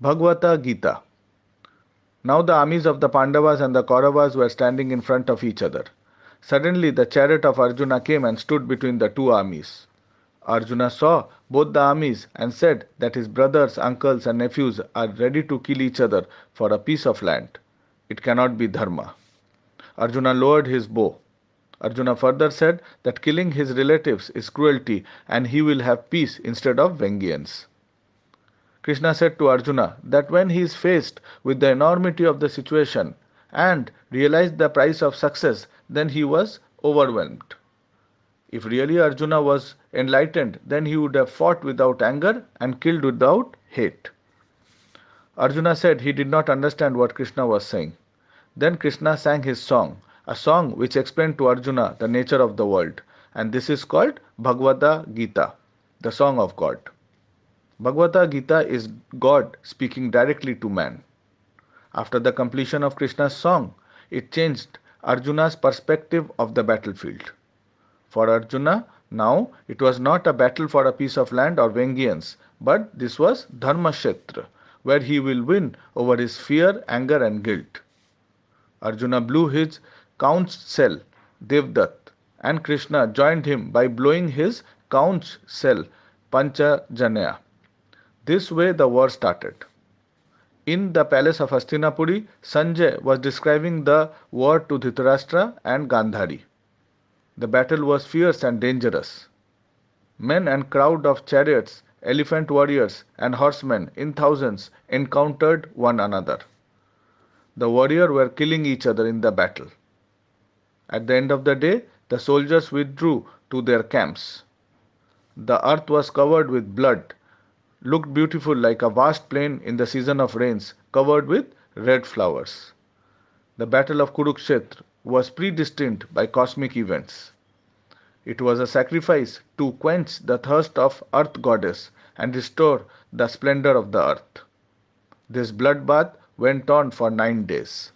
Bhagavata Gita. Now the armies of the Pandavas and the Kauravas were standing in front of each other. Suddenly the chariot of Arjuna came and stood between the two armies. Arjuna saw both the armies and said that his brothers, uncles, and nephews are ready to kill each other for a piece of land. It cannot be dharma. Arjuna lowered his bow. Arjuna further said that killing his relatives is cruelty and he will have peace instead of vengeance. Krishna said to Arjuna that when he is faced with the enormity of the situation and realized the price of success, then he was overwhelmed. If really Arjuna was enlightened, then he would have fought without anger and killed without hate. Arjuna said he did not understand what Krishna was saying. Then Krishna sang his song, a song which explained to Arjuna the nature of the world, and this is called Bhagavata Gita, the song of God. Bhagavata Gita is God speaking directly to man. After the completion of Krishna's song, it changed Arjuna's perspective of the battlefield. For Arjuna, now it was not a battle for a piece of land or vengeance, but this was Dharma Dharmashetra, where he will win over his fear, anger, and guilt. Arjuna blew his conch shell, Devdutt, and Krishna joined him by blowing his conch shell, Panchajanya. This way the war started. In the palace of Hastinapuri, Sanjay was describing the war to Dhritarashtra and Gandhari. The battle was fierce and dangerous. Men and crowd of chariots, elephant warriors, and horsemen in thousands encountered one another. The warriors were killing each other in the battle. At the end of the day, the soldiers withdrew to their camps. The earth was covered with blood, looked beautiful like a vast plain in the season of rains, covered with red flowers. The battle of Kurukshetra was predestined by cosmic events. It was a sacrifice to quench the thirst of earth goddess and restore the splendor of the earth. This bloodbath went on for nine days.